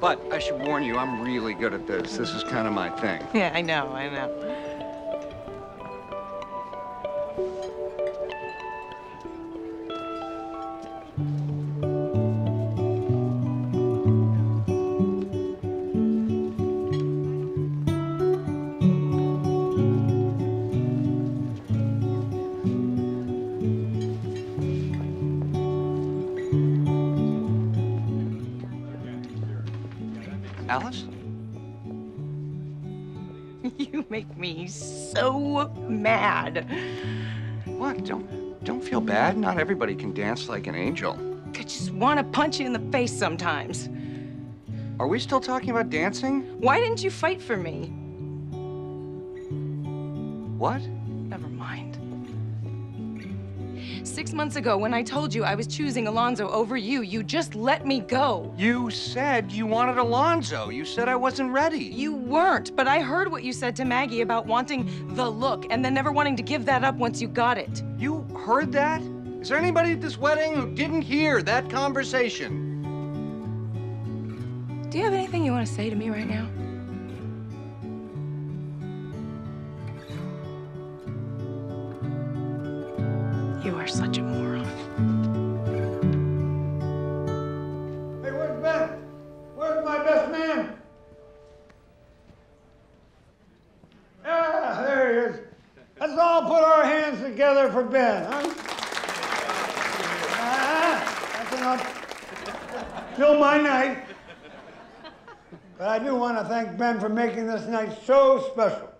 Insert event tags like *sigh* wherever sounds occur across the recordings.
But I should warn you, I'm really good at this. This is kind of my thing. Yeah, I know, I know. Alice? *laughs* You make me so mad. What? Don't don't feel bad. Not everybody can dance like an angel. I just want to punch you in the face sometimes. Are we still talking about dancing? Why didn't you fight for me? What? Six months ago, when I told you I was choosing Alonzo over you, you just let me go. You said you wanted Alonzo. You said I wasn't ready. You weren't, but I heard what you said to Maggie about wanting the look and then never wanting to give that up once you got it. You heard that? Is there anybody at this wedding who didn't hear that conversation? Do you have anything you want to say to me right now? You are such a moron. Hey, where's Ben? Where's my best man? Ah, there he is. Let's all put our hands together for Ben, huh? Ah, that's enough. Still my night. But I do want to thank Ben for making this night so special.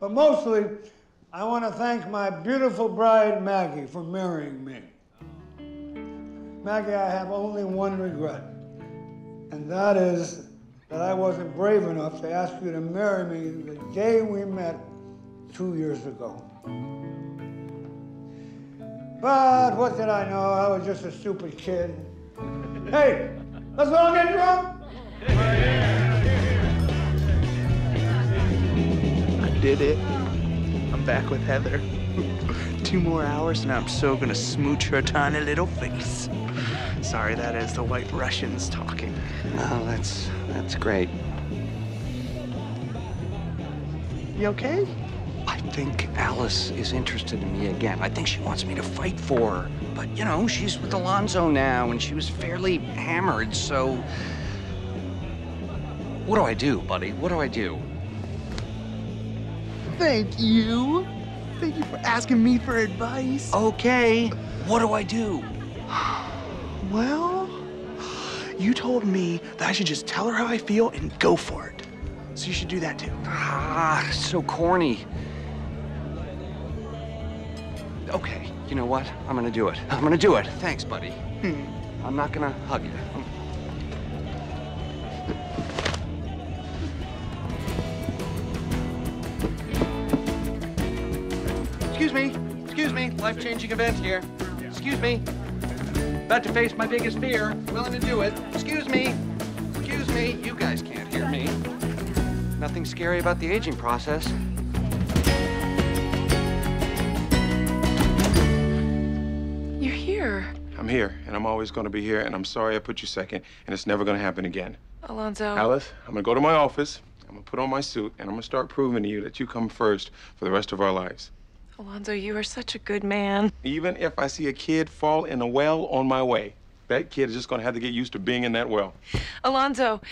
But mostly, I want to thank my beautiful bride, Maggie, for marrying me. Maggie, I have only one regret, and that is that I wasn't brave enough to ask you to marry me the day we met two years ago. But what did I know? I was just a stupid kid. Hey, let's all get drunk. I did it. Back with Heather. *laughs* Two more hours and I'm so gonna smooch her tiny little face. Sorry, that is the White Russians talking. Oh, that's that's great. You okay? I think Alice is interested in me again. I think she wants me to fight for her. But, you know, she's with Alonzo now, and she was fairly hammered, so. What do I do, buddy? What do I do? Thank you. Thank you for asking me for advice. Okay, what do I do? *sighs* Well, you told me that I should just tell her how I feel and go for it. So you should do that too. Ah, so corny. Okay, you know what? I'm gonna do it. I'm gonna do it. Thanks, buddy. I'm not gonna hug you. Excuse me. Excuse me. Life-changing event here. Excuse me. About to face my biggest fear. Willing to do it. Excuse me. Excuse me. You guys can't hear me. Nothing scary about the aging process. You're here. I'm here, and I'm always going to be here, and I'm sorry I put you second, and it's never going to happen again. Alonzo. Alice, I'm going to go to my office, I'm going to put on my suit, and I'm going to start proving to you that you come first for the rest of our lives. Alonzo, you are such a good man. Even if I see a kid fall in a well on my way, that kid is just going to have to get used to being in that well. Alonzo,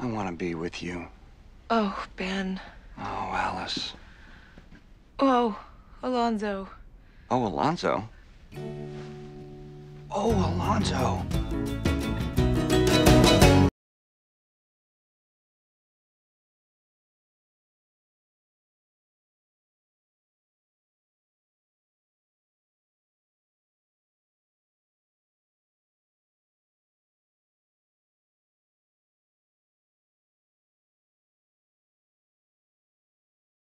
I want to be with you. oh, Ben. Oh, Alice. Oh, Alonzo. Oh, Alonzo. Oh, Alonzo.